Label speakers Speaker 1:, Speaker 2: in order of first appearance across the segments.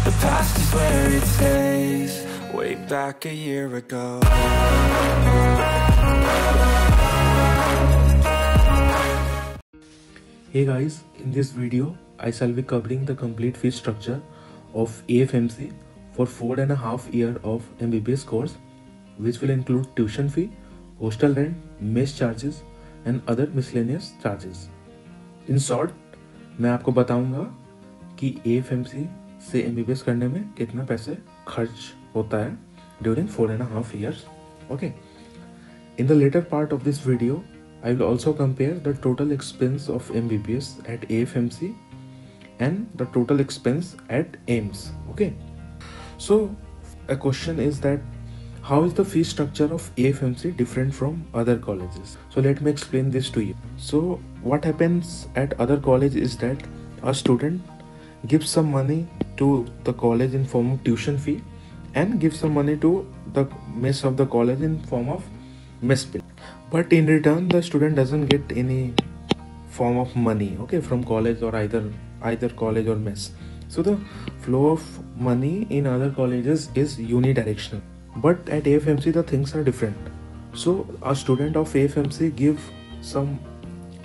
Speaker 1: The past is where it stays Way back a year ago
Speaker 2: Hey guys, in this video, I shall be covering the complete fee structure of AFMC for four and a half year of MBBS course, which will include tuition fee, hostel rent, mess charges and other miscellaneous charges. In short, मैं आपको बताऊंगा कि AFMC से M करने में कितना पैसे खर्च होता है during four and half years okay in the latter part of this video I will also compare the total expense of M B B S at A F M C and the total expense at AIIMS okay so a question is that how is the fees structure of A F M C different from other college so let me explain this to you so what happens at other college is that a student give some money to the college in form of tuition fee and give some money to the mess of the college in form of mess bill. But in return the student doesn't get any form of money okay from college or either either college or mess so the flow of money in other colleges is unidirectional. But at afmc the things are different. So a student of afmc give some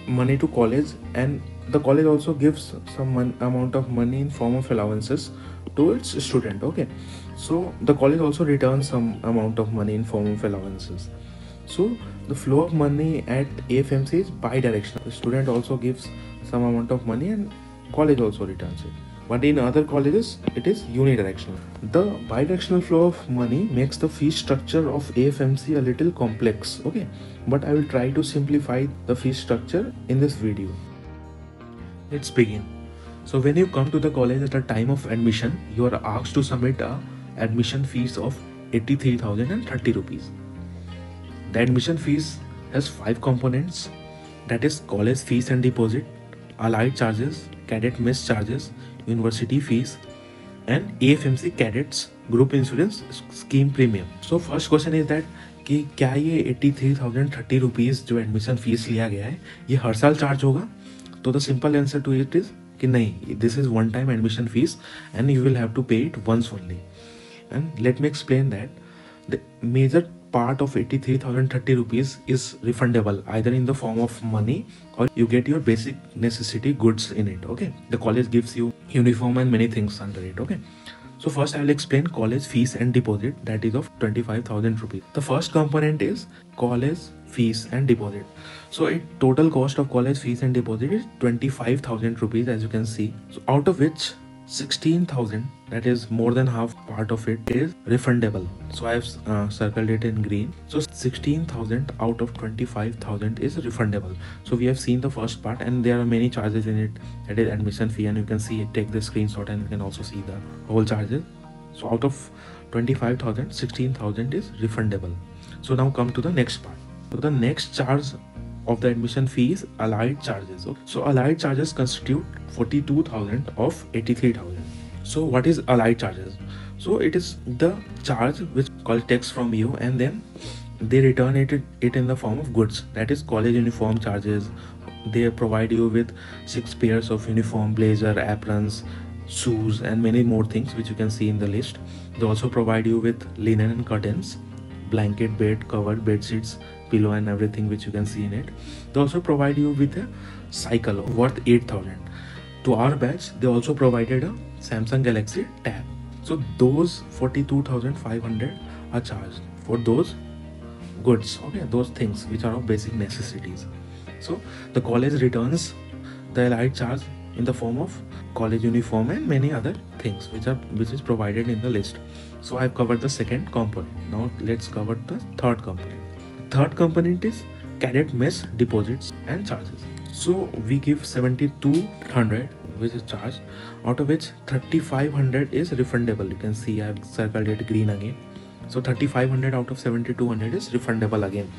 Speaker 2: money to college and the college also gives some mon- amount of money in form of allowances to its student okay? So the college also returns some amount of money in form of allowances. So the flow of money at afmc is bi-directional. The student also gives some amount of money and college also returns it. But in other colleges it is unidirectional. The bidirectional flow of money makes the fee structure of afmc a little complex okay? But i will try to simplify the fee structure in this video let's begin so when you come to the college at the time of admission you are asked to submit a admission fees of 83030 rupees the admission fees has five components that is college fees and deposit allied charges cadet mess charges university fees and afmc cadets group insurance scheme premium so first question is that कि क्या ये eighty three thousand thirty rupees जो admission fees लिया गया है ये हर साल चार्ज होगा तो the simple answer to it is कि नहीं this is one time admission fees and you will have to pay it once only and let me explain that the major part of 83,030 rupees is refundable either in the form of money or you get your basic necessity goods in it okay the college gives you uniform and many things under it okay So first i will explain college fees and deposit that is of 25000 rupees. The first component is college fees and deposit. So it total cost of college fees and deposit is 25000 rupees as you can see. So out of which 16000 that is more than half part of it is refundable. So i have uh, circled it in green. So 16000 out of 25000 is refundable. So we have seen the first part and there are many charges in it. That is admission fee and you can see it take the screenshot and you can also see the whole charges. So out of 25000 16000 is refundable. So now come to the next part. So the next charge of the admission fees allied charges so allied charges constitute 42000 of 83000 so what is allied charges? So it is the charge which college takes from you and then they return it, it in the form of goods. That is college uniform charges. They provide you with six pairs of uniform blazer aprons shoes and many more things which you can see in the list. They also provide you with linen and curtains blanket bed cover bed sheets pillow and everything which you can see in it. They also provide you with a cycle worth 8000 to our batch they also provided a samsung galaxy tab. So those 42500 are charged for those goods okay? Those things which are of basic necessities. So the college returns the allied charge in the form of college uniform and many other things which are which is provided in the list. So i've covered the second component. Now let's cover the third component third component is cadet mess deposits and charges. So we give 7200 which is charged out of which 3500 is refundable. You can see i've circled it green again. So 3500 out of 7200 is refundable again.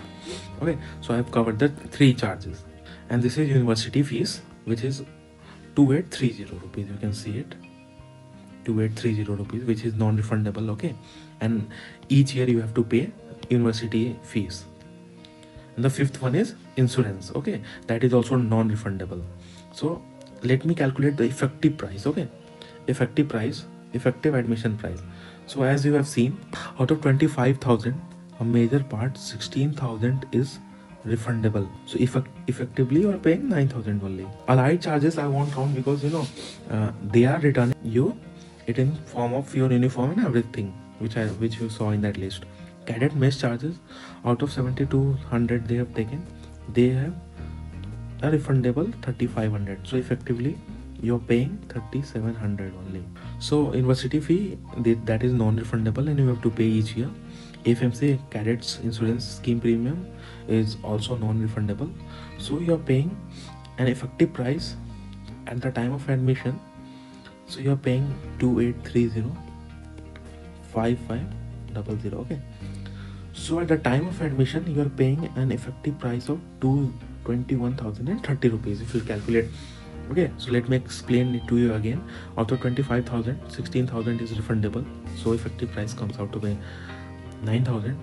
Speaker 2: Okay so i've covered the three charges. And this is university fees which is 2830 rupees. You can see it. 2830 rupees which is non-refundable okay? And each year you have to pay university fees and the fifth one is insurance okay? That is also non-refundable. So let me calculate the effective price okay? Effective price effective admission price. So as you have seen out of 25000 a major part 16000 is refundable. So effect effectively you are paying 9000 only. Allied charges i won't count because you know uh, they are returning you it in form of your uniform and everything which i which you saw in that list cadet mess charges out of 7200 they have taken they have a refundable 3500 so effectively you're paying 3700 only. So university fee that is non-refundable and you have to pay each year. FMC cadets insurance scheme premium is also non-refundable. So you're paying an effective price at the time of admission. So you're paying 2830 5500 okay so at the time of admission you're paying an effective price of 21030 rupees if you calculate. Okay so let me explain it to you again. Out of 25000 16000 is refundable. So effective price comes out to be 9000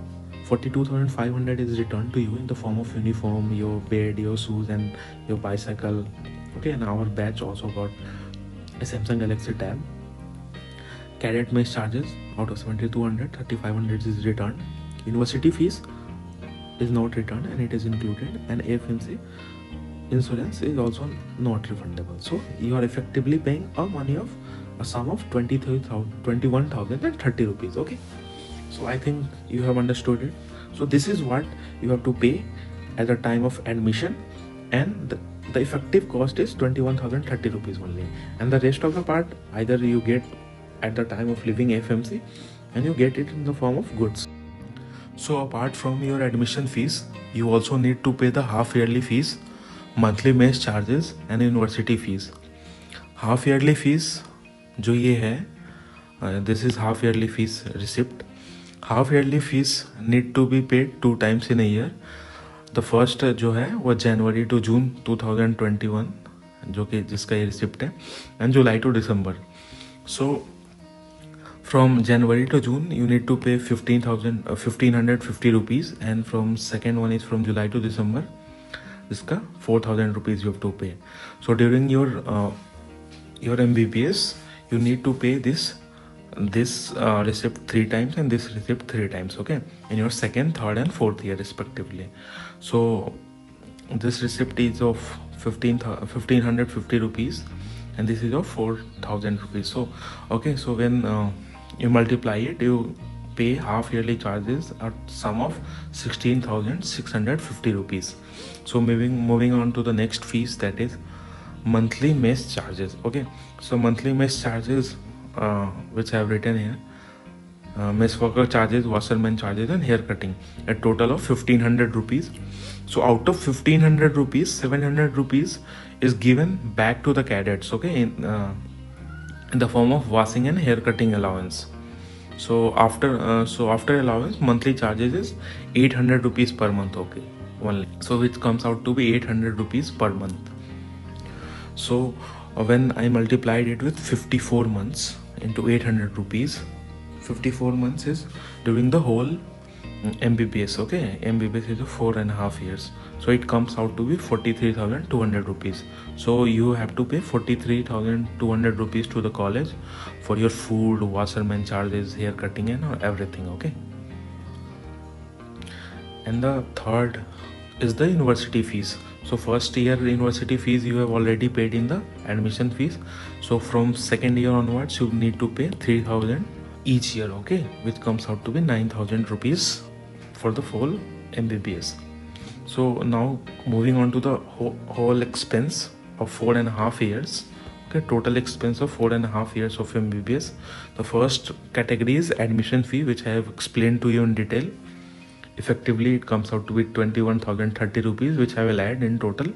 Speaker 2: 42500 is returned to you in the form of uniform your bed your shoes and your bicycle. Okay and our batch also got a samsung galaxy tab. Cadet mess charges out of 7200 3500 is returned university fees is not returned and it is included. And afmc insurance is also not refundable. So you are effectively paying a money of a sum of 23000 21030 rupees okay? So i think you have understood it. So this is what you have to pay at the time of admission and the, the effective cost is 21030 rupees only. And the rest of the part either you get at the time of leaving fmc and you get it in the form of goods so apart from your admission fees you also need to pay the half yearly fees monthly mess charges and university fees half yearly fees जो ये है this is half yearly fees receipt half yearly fees need to be paid two times in year the first जो है वो जनवरी to June 2021 जो कि जिसका ये रिसिप्ट है and July to December so from January to June you need to पे fifteen thousand fifteen hundred fifty rupees and from second one is from July to दिसंबर इसका four thousand rupees you have to पे so during your your M B B S U need to पे this this uh, receipt three times and this receipt three times okay in your second third and fourth year respectively so this receipt is of 15 1550 rupees and this is of 4000 rupees so okay so when uh, you multiply it you pay half yearly charges at sum of 16650 rupees so moving moving on to the next fees that is monthly mess charges okay so monthly mess charges uh, which I have written here. Uh, mess worker charges, washerman charges and hair cutting. A total of 1500 rupees. So out of 1500 rupees, 700 rupees is given back to the cadets, okay, in, uh, in the form of washing and hair cutting allowance. So after uh, so after allowance, monthly charges is 800 rupees per month, okay, only. So which comes out to be 800 rupees per month. So when I multiplied it with 54 months, into 800 rupees 54 months is during the whole mbbs okay mbbs is four and a half years so it comes out to be 43200 rupees. So you have to pay 43200 rupees to the college for your food washerman charges hair cutting and everything okay? And the third is the university fees. So first year university fees you have already paid in the admission fees. So from second year onwards you need to pay 3000 each year okay? Which comes out to be 9000 rupees for the full mbbs so now moving on to the whole, whole expense of four and a half years. Okay total expense of four and a half years of mbbs the first category is admission fee which i have explained to you in detail. Effectively it comes out to be 21030 rupees which i will add in total.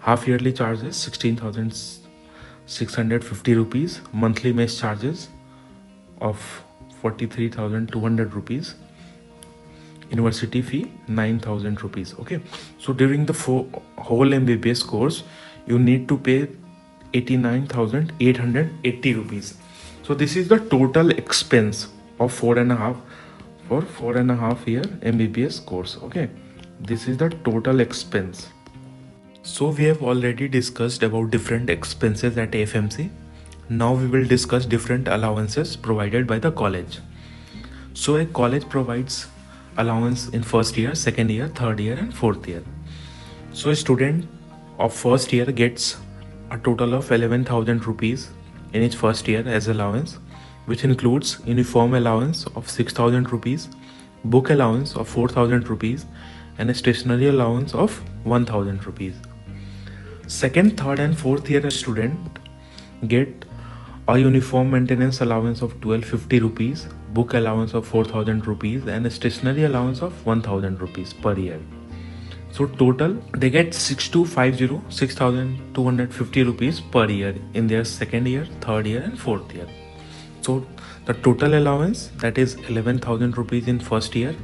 Speaker 2: Half yearly charges 16650 rupees. Monthly mess charges of 43200 rupees university fee 9000 rupees okay? So during the whole mbbs course you need to pay 89880 rupees. So this is the total expense of four and a half for four and a half year MBBS course okay? This is the total expense. So we have already discussed about different expenses at FMC now we will discuss different allowances provided by the college. So a college provides allowance in first year second year third year and fourth year. So a student of first year gets a total of 11000 rupees in its first year as allowance which includes uniform allowance of 6000 rupees book allowance of 4000 rupees and a stationery allowance of 1000 rupees. Second third and fourth year student get a uniform maintenance allowance of 1250 rupees book allowance of 4000 rupees and a stationery allowance of 1000 rupees per year. So total they get 6250 6250 rupees per year in their second year third year and fourth year. So the total allowance that is 11000 rupees in first year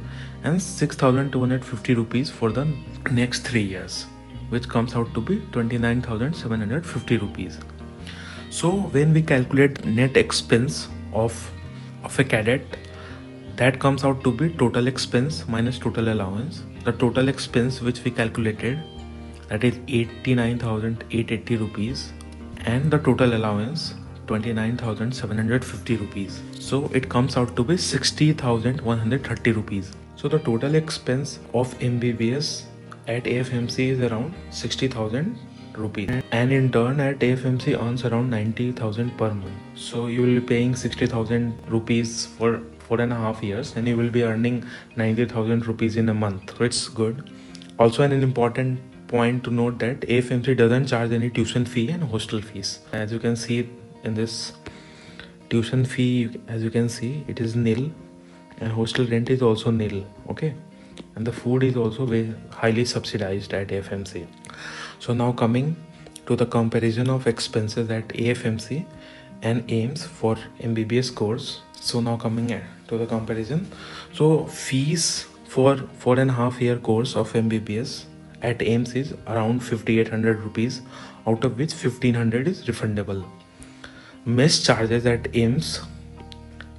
Speaker 2: and 6250 rupees for the next 3 years which comes out to be 29750 rupees. So when we calculate net expense of of a cadet that comes out to be total expense minus total allowance. The total expense which we calculated that is 89880 rupees and the total allowance 29750 rupees. So it comes out to be 60130 rupees. So the total expense of mbbs at afmc is around 60000 rupees and in turn at AFMC earns around 90,000 per month. So you will be paying 60,000 rupees for four and a half years and you will be earning 90,000 rupees in a month. So it's good. Also an important point to note that AFMC doesn't charge any tuition fee and hostel fees. As you can see in this tuition fee as you can see it is nil and hostel rent is also nil okay and the food is also highly subsidized at AFMC so now coming to the comparison of expenses at AFMC and AIIMS for MBBS course. So now coming to the comparison. So fees for four and a half year course of MBBS at AIIMS is around 5800 rupees out of which 1500 is refundable. Mess charges at AIIMS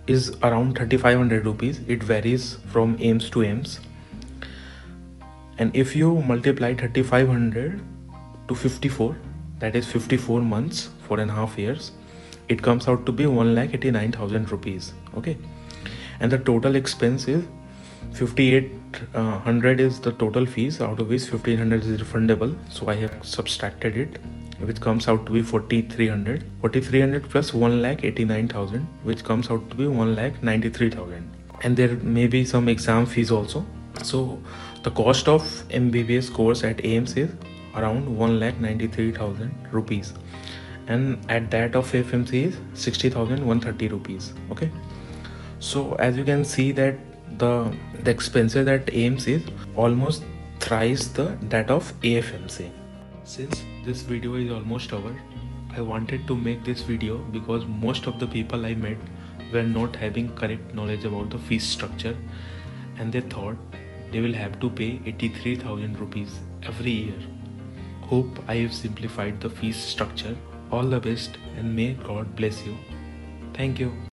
Speaker 2: is around 3500 rupees. It varies from AIIMS to AIIMS. And if you multiply 3500 to 54 that is 54 months four and a half years it comes out to be 1 lakh 89000 rupees okay? And the total expense is 5800 uh, is the total fees out of which 1500 is refundable so i have subtracted it which comes out to be 4300 4300 plus 1 lakh 89000 which comes out to be 1 lakh 93000 and there may be some exam fees also. So the cost of mbbs course at AIIMS is around 1,93,000 rupees. And at that of FMC is 60,130 rupees. Okay? So as you can see that the the expenses at AIIMS is almost thrice the that of AFMC since this video is almost over I wanted to make this video because most of the people I met were not having correct knowledge about the fees structure and they thought they will have to pay 83,000 rupees every year Hope I have simplified the fees structure. All the best and may God bless you. Thank you.